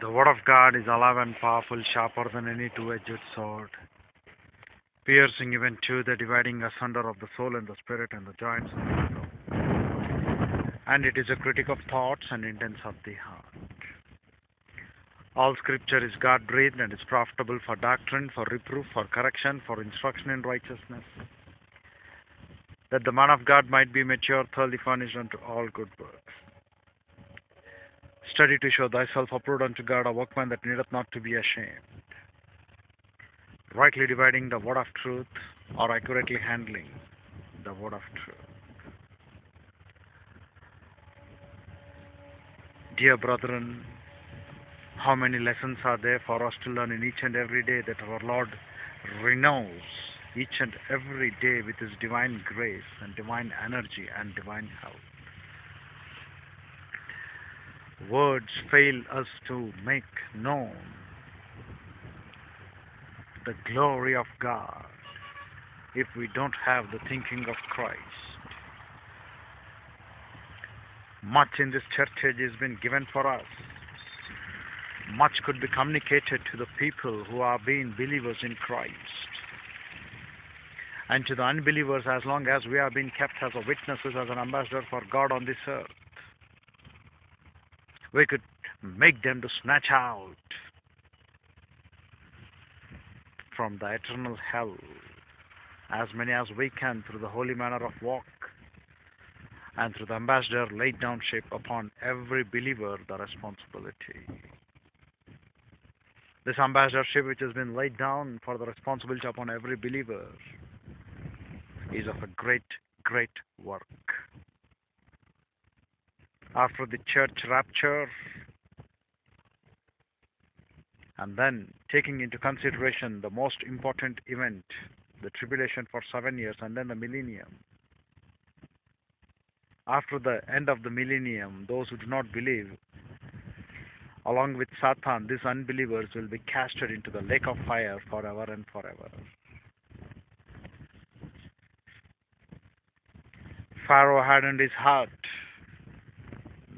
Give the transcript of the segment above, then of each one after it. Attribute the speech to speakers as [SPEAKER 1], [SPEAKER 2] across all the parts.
[SPEAKER 1] The word of God is alive and powerful, sharper than any two-edged sword, piercing even to the dividing asunder of the soul and the spirit and the joints and the marrow. And it is a critic of thoughts and intents of the heart. All scripture is God breathed and is profitable for doctrine, for reproof, for correction, for instruction in righteousness, that the man of God might be mature, thoroughly furnished unto all good works. Study to show thyself approved unto God, a workman that needeth not to be ashamed, rightly dividing the word of truth, or accurately handling the word of truth. Dear brethren, how many lessons are there for us to learn in each and every day that our Lord renews each and every day with His divine grace and divine energy and divine help. Words fail us to make known the glory of God if we don't have the thinking of Christ. Much in this church age has been given for us much could be communicated to the people who are being believers in Christ. And to the unbelievers, as long as we are being kept as a witnesses, as an ambassador for God on this earth, we could make them to snatch out from the eternal hell as many as we can through the holy manner of walk and through the ambassador laid down shape upon every believer the responsibility this ambassadorship which has been laid down for the responsibility upon every believer is of a great, great work. After the church rapture, and then taking into consideration the most important event, the tribulation for seven years, and then the millennium. After the end of the millennium, those who do not believe along with Satan, these unbelievers will be casted into the lake of fire forever and forever. Pharaoh hardened his heart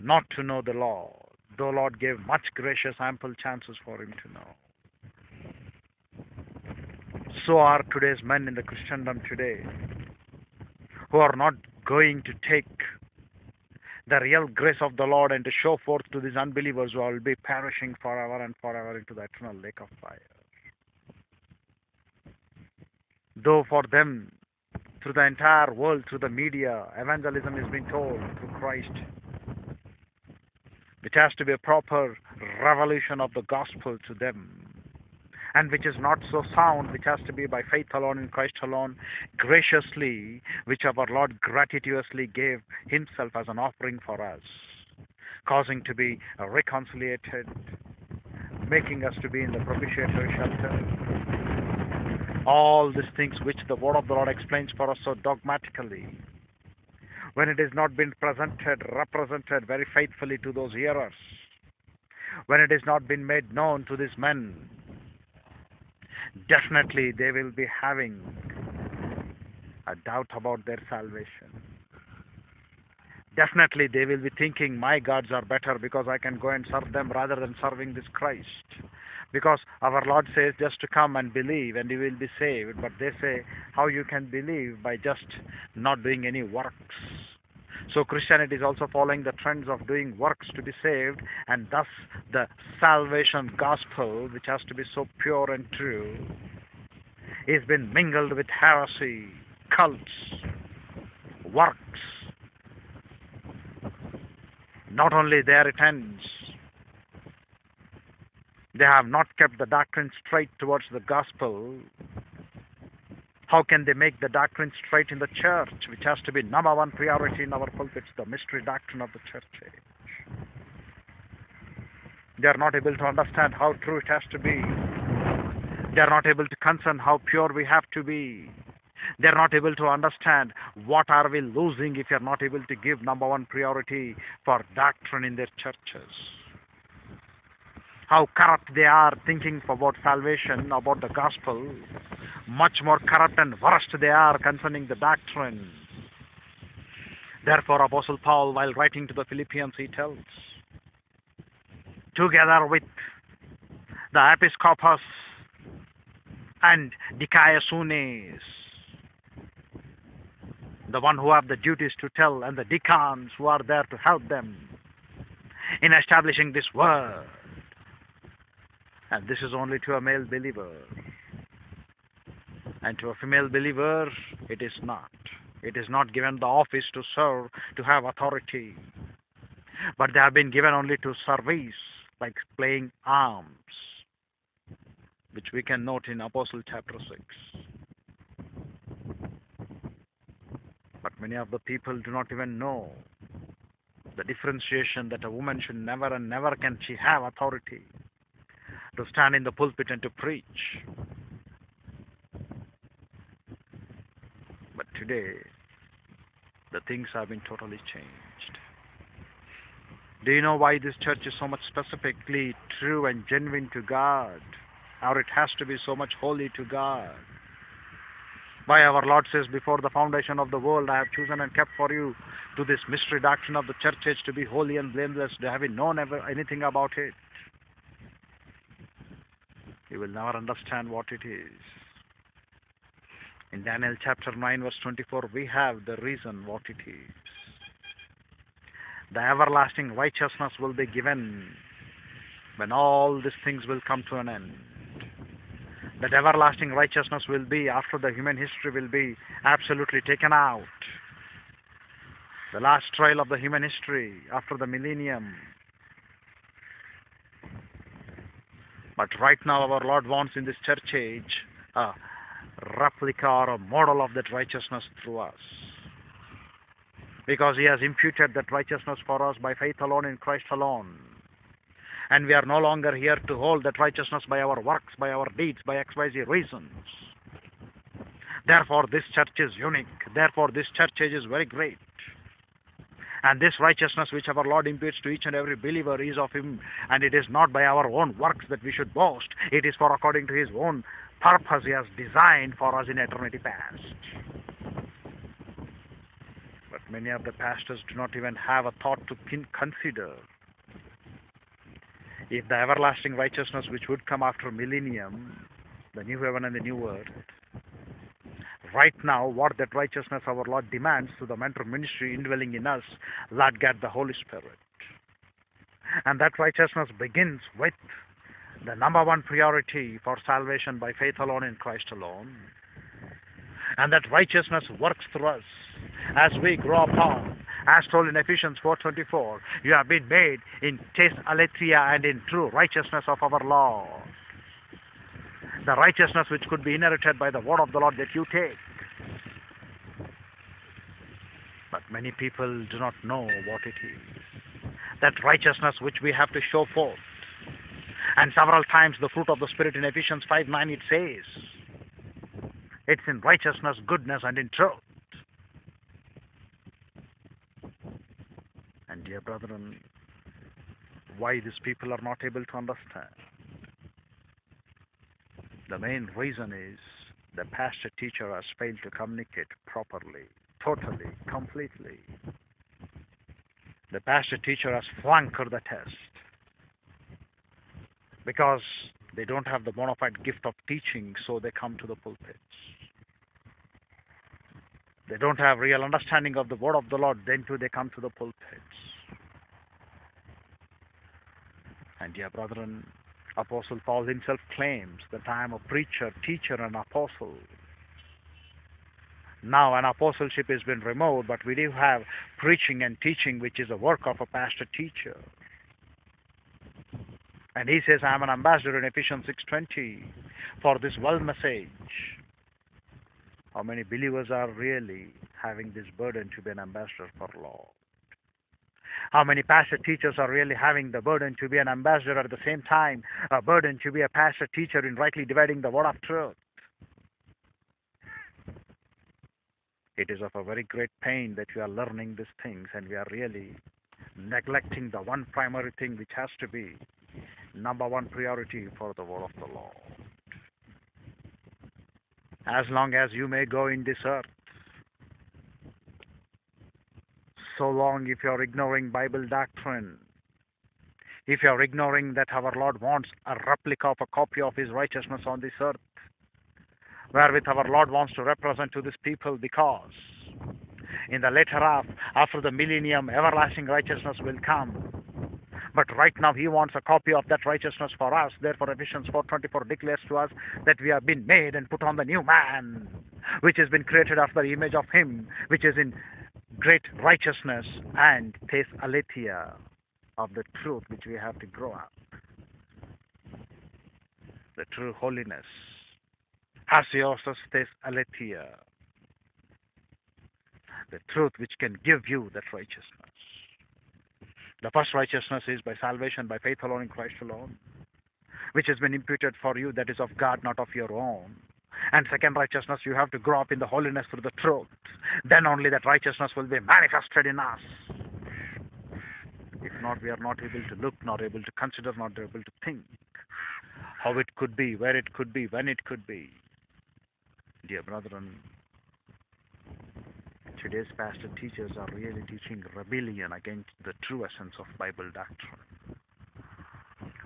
[SPEAKER 1] not to know the law, though Lord gave much gracious, ample chances for him to know. So are today's men in the Christendom today, who are not going to take the real grace of the Lord and to show forth to these unbelievers who will be perishing forever and forever into the eternal lake of fire. Though for them, through the entire world, through the media, evangelism is being told through Christ. It has to be a proper revelation of the gospel to them and which is not so sound, which has to be by faith alone in Christ alone, graciously, which our Lord gratuitously gave Himself as an offering for us, causing to be reconciliated, making us to be in the propitiatory shelter. All these things which the Word of the Lord explains for us so dogmatically. When it has not been presented, represented very faithfully to those hearers, when it has not been made known to these men definitely they will be having a doubt about their salvation. Definitely they will be thinking, my gods are better because I can go and serve them rather than serving this Christ. Because our Lord says just to come and believe and you will be saved. But they say, how you can believe by just not doing any works. So Christianity is also following the trends of doing works to be saved, and thus the salvation gospel, which has to be so pure and true, is been mingled with heresy, cults, works. Not only there it ends, they have not kept the doctrine straight towards the gospel, how can they make the doctrine straight in the church, which has to be number one priority in our pulpits, the mystery doctrine of the church age? They are not able to understand how true it has to be. They are not able to concern how pure we have to be. They are not able to understand what are we losing if you are not able to give number one priority for doctrine in their churches how corrupt they are thinking about salvation, about the gospel, much more corrupt and worst they are concerning the doctrine. Therefore, Apostle Paul, while writing to the Philippians, he tells, together with the episcopus and dicaesunes, the one who have the duties to tell, and the deacons who are there to help them in establishing this word. And this is only to a male believer. And to a female believer, it is not. It is not given the office to serve, to have authority. But they have been given only to service, like playing arms, which we can note in Apostle chapter 6. But many of the people do not even know the differentiation that a woman should never and never can she have authority to stand in the pulpit and to preach. But today, the things have been totally changed. Do you know why this church is so much specifically true and genuine to God? Or it has to be so much holy to God? Why our Lord says, Before the foundation of the world I have chosen and kept for you to this mystery doctrine of the church age to be holy and blameless. You known ever anything about it? You will never understand what it is. In Daniel chapter 9, verse 24, we have the reason what it is. The everlasting righteousness will be given when all these things will come to an end. That everlasting righteousness will be after the human history will be absolutely taken out. The last trial of the human history after the millennium. But right now, our Lord wants in this church age a replica or a model of that righteousness through us. Because He has imputed that righteousness for us by faith alone in Christ alone. And we are no longer here to hold that righteousness by our works, by our deeds, by XYZ reasons. Therefore, this church is unique. Therefore, this church age is very great. And this righteousness which our Lord imputes to each and every believer is of Him, and it is not by our own works that we should boast. It is for according to His own purpose He has designed for us in eternity past. But many of the pastors do not even have a thought to consider if the everlasting righteousness which would come after millennium, the new heaven and the new earth, right now what that righteousness our Lord demands through the mentor ministry indwelling in us, Lord God the Holy Spirit. And that righteousness begins with the number one priority for salvation by faith alone in Christ alone. And that righteousness works through us as we grow upon as told in Ephesians 4.24, you have been made in tes aletheia and in true righteousness of our Lord. The righteousness which could be inherited by the word of the Lord that you take. But many people do not know what it is. That righteousness which we have to show forth. And several times the fruit of the Spirit in Ephesians 5 9 it says, it's in righteousness, goodness, and in truth. And dear brethren, why these people are not able to understand? The main reason is the pastor teacher has failed to communicate properly, totally, completely. The pastor teacher has flunked the test because they don't have the bona fide gift of teaching, so they come to the pulpits. They don't have real understanding of the word of the Lord, then too they come to the pulpits. And dear brethren, Apostle Paul himself claims that I am a preacher, teacher, and apostle. Now an apostleship has been removed, but we do have preaching and teaching, which is a work of a pastor teacher. And he says, I am an ambassador in Ephesians 6.20 for this world message. How many believers are really having this burden to be an ambassador for Lord? How many pastor teachers are really having the burden to be an ambassador at the same time, a burden to be a pastor teacher in rightly dividing the word of truth? It is of a very great pain that we are learning these things and we are really neglecting the one primary thing which has to be number one priority for the word of the Lord as long as you may go in this earth. So long if you are ignoring Bible doctrine, if you are ignoring that our Lord wants a replica of a copy of His righteousness on this earth, wherewith our Lord wants to represent to this people, because in the later half, after the millennium, everlasting righteousness will come. But right now he wants a copy of that righteousness for us. Therefore Ephesians 4.24 declares to us that we have been made and put on the new man, which has been created after the image of him, which is in great righteousness and tes aletheia of the truth which we have to grow up. The true holiness. Hasiosos tes aletheia. The truth which can give you that righteousness. The first righteousness is by salvation, by faith alone in Christ alone, which has been imputed for you, that is of God, not of your own. And second righteousness, you have to grow up in the holiness through the truth. Then only that righteousness will be manifested in us. If not, we are not able to look, not able to consider, not able to think how it could be, where it could be, when it could be. Dear brethren, today's pastor teachers are really teaching rebellion against the true essence of Bible doctrine.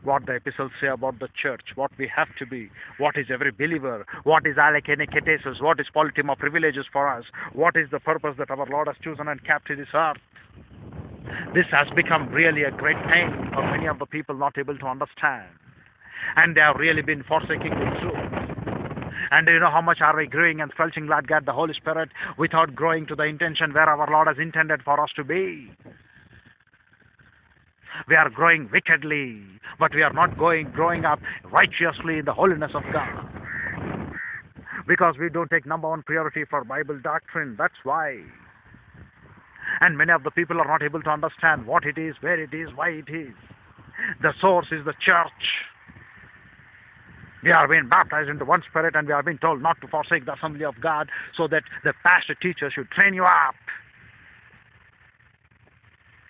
[SPEAKER 1] What the epistles say about the church, what we have to be, what is every believer, what is alekeneketesis, what is politeuma privileges for us, what is the purpose that our Lord has chosen and kept to this earth. This has become really a great pain for many of the people not able to understand. And they have really been forsaking the truth. And you know how much are we growing and squelching glad God the Holy Spirit without growing to the intention where our Lord has intended for us to be? We are growing wickedly, but we are not going growing up righteously in the holiness of God. Because we don't take number one priority for Bible doctrine. That's why. And many of the people are not able to understand what it is, where it is, why it is. The source is the church. We are being baptized into one spirit and we are being told not to forsake the assembly of God so that the pastor teacher should train you up.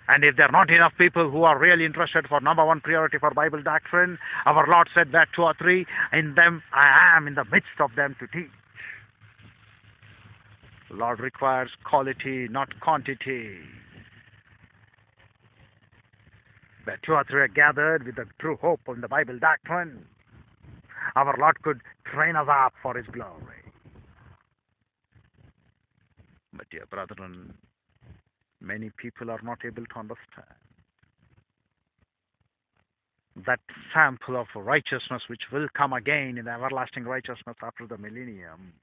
[SPEAKER 1] And if there are not enough people who are really interested for number one priority for Bible doctrine, our Lord said that two or three, in them I am in the midst of them to teach. Lord requires quality, not quantity. Where two or three are gathered with the true hope in the Bible doctrine, our Lord could train us up for His glory. But, dear brethren, many people are not able to understand that sample of righteousness which will come again in the everlasting righteousness after the millennium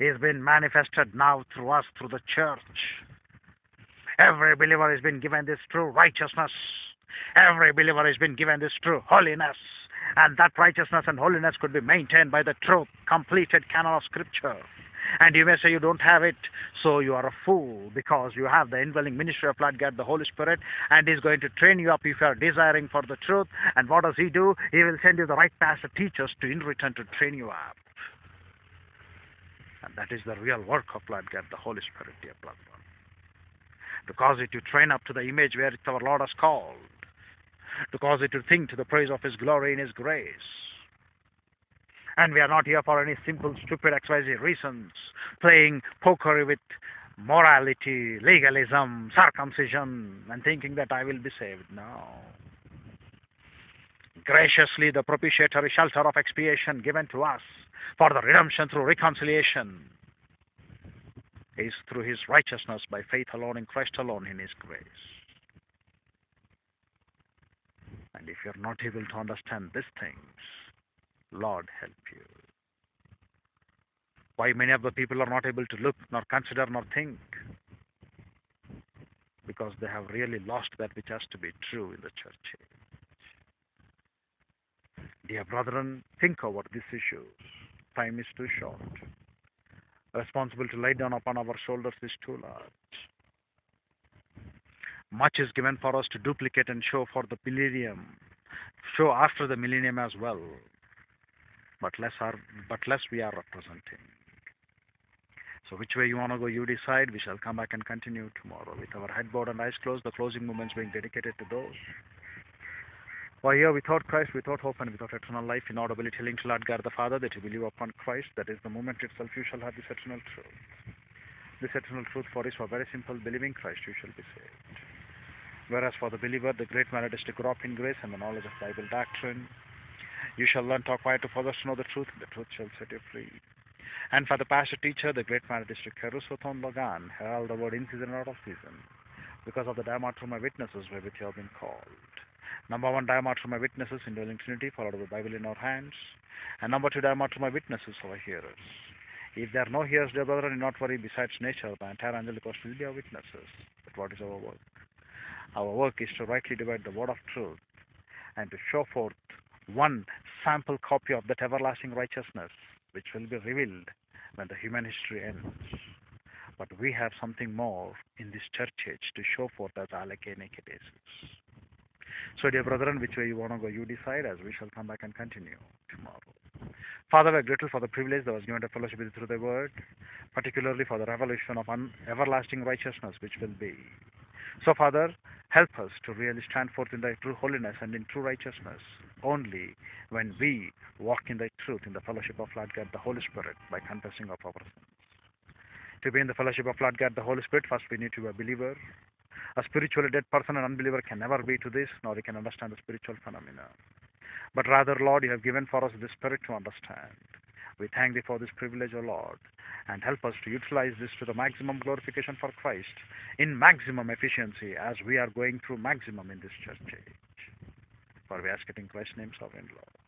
[SPEAKER 1] is being manifested now through us, through the church. Every believer has been given this true righteousness. Every believer has been given this true holiness. And that righteousness and holiness could be maintained by the true, completed canon of Scripture. And you may say you don't have it, so you are a fool because you have the indwelling ministry of Lord God, the Holy Spirit, and He's going to train you up if you are desiring for the truth. And what does He do? He will send you the right pastor teachers to in return to train you up. And that is the real work of Lord God, the Holy Spirit, dear brother. To cause you to train up to the image where our Lord has called to cause it to think to the praise of His glory and His grace. And we are not here for any simple, stupid, XYZ reasons, playing poker with morality, legalism, circumcision, and thinking that I will be saved. No. Graciously, the propitiatory shelter of expiation given to us for the redemption through reconciliation is through His righteousness by faith alone in Christ alone in His grace. And if you're not able to understand these things, Lord help you. Why many of the people are not able to look, nor consider, nor think? Because they have really lost that which has to be true in the church Dear brethren, think over these issues. Time is too short. Responsible to lay down upon our shoulders is too large. Much is given for us to duplicate and show for the millennium, show after the millennium as well. But less are, but less we are representing. So which way you want to go, you decide. We shall come back and continue tomorrow with our headboard and eyes closed. The closing moments being dedicated to those. For here without Christ, without hope, and without eternal life, inaudibly telling to Lord God the Father that you believe upon Christ, that is the moment itself you shall have this eternal truth. This eternal truth for is for very simple, believing Christ you shall be saved. Whereas for the believer, the great merit is to grow up in grace and the knowledge of Bible doctrine. You shall learn to acquire to further know the truth, the truth shall set you free. And for the pastor teacher, the great merit is to kerusothon logan, herald the word in season and out of season, because of the diamatrum of witnesses wherewith you have been called. Number one, diamatrum of witnesses, indwelling Trinity, followed by the Bible in our hands. And number two, diamatrum of witnesses, our hearers. If there are no hearers, dear brethren, not worry, besides nature, the entire angelic host will be our witnesses. But what is our work? Our work is to rightly divide the word of truth and to show forth one sample copy of that everlasting righteousness which will be revealed when the human history ends. But we have something more in this church age to show forth as aleke nekedesis. So, dear brethren, which way you want to go, you decide, as we shall come back and continue tomorrow. Father, we are grateful for the privilege that was given to fellowship through the word, particularly for the revelation of everlasting righteousness which will be. So, Father, help us to really stand forth in thy true holiness and in true righteousness only when we walk in thy truth in the fellowship of Lord God, the Holy Spirit, by confessing of our sins. To be in the fellowship of Lord God, the Holy Spirit, first we need to be a believer. A spiritually dead person, an unbeliever, can never be to this, nor he can understand the spiritual phenomena. But rather, Lord, you have given for us the Spirit to understand. We thank thee for this privilege, O Lord, and help us to utilize this to the maximum glorification for Christ in maximum efficiency as we are going through maximum in this church age. For we ask it in Christ's name, sovereign Lord.